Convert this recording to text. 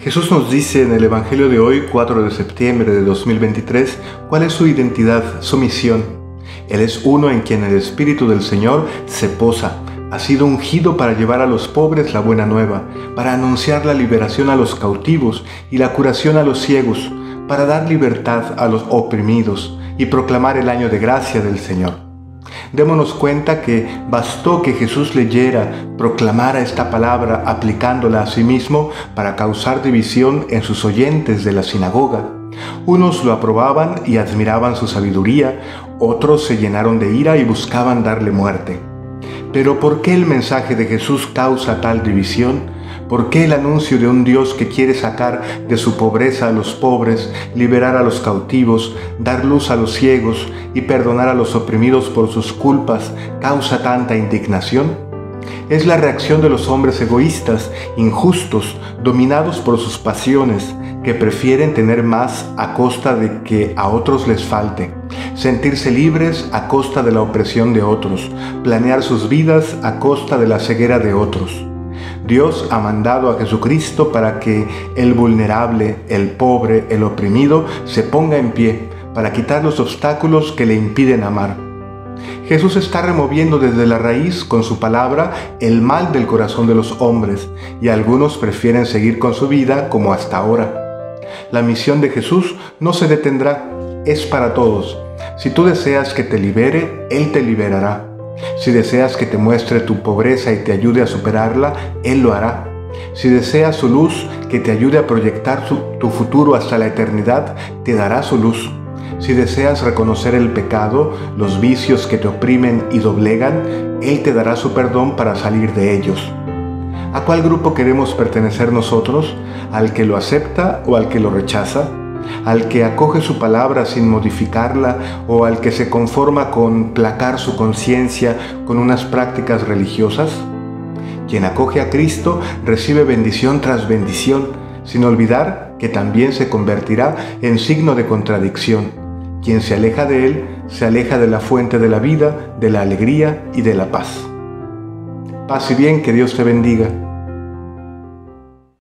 Jesús nos dice en el Evangelio de hoy, 4 de septiembre de 2023, cuál es su identidad, su misión. Él es uno en quien el Espíritu del Señor se posa. Ha sido ungido para llevar a los pobres la buena nueva, para anunciar la liberación a los cautivos y la curación a los ciegos, para dar libertad a los oprimidos y proclamar el año de gracia del Señor. Démonos cuenta que bastó que Jesús leyera, proclamara esta palabra aplicándola a sí mismo para causar división en sus oyentes de la sinagoga. Unos lo aprobaban y admiraban su sabiduría, otros se llenaron de ira y buscaban darle muerte. Pero ¿por qué el mensaje de Jesús causa tal división? ¿Por qué el anuncio de un Dios que quiere sacar de su pobreza a los pobres, liberar a los cautivos, dar luz a los ciegos y perdonar a los oprimidos por sus culpas causa tanta indignación? Es la reacción de los hombres egoístas, injustos, dominados por sus pasiones, que prefieren tener más a costa de que a otros les falte, sentirse libres a costa de la opresión de otros, planear sus vidas a costa de la ceguera de otros. Dios ha mandado a Jesucristo para que el vulnerable, el pobre, el oprimido se ponga en pie, para quitar los obstáculos que le impiden amar. Jesús está removiendo desde la raíz con su palabra el mal del corazón de los hombres y algunos prefieren seguir con su vida como hasta ahora. La misión de Jesús no se detendrá, es para todos. Si tú deseas que te libere, Él te liberará. Si deseas que te muestre tu pobreza y te ayude a superarla, Él lo hará. Si deseas su luz que te ayude a proyectar tu futuro hasta la eternidad, te dará su luz. Si deseas reconocer el pecado, los vicios que te oprimen y doblegan, Él te dará su perdón para salir de ellos. ¿A cuál grupo queremos pertenecer nosotros? ¿Al que lo acepta o al que lo rechaza? Al que acoge su palabra sin modificarla o al que se conforma con placar su conciencia con unas prácticas religiosas? Quien acoge a Cristo recibe bendición tras bendición, sin olvidar que también se convertirá en signo de contradicción. Quien se aleja de Él se aleja de la fuente de la vida, de la alegría y de la paz. Paz y bien, que Dios te bendiga.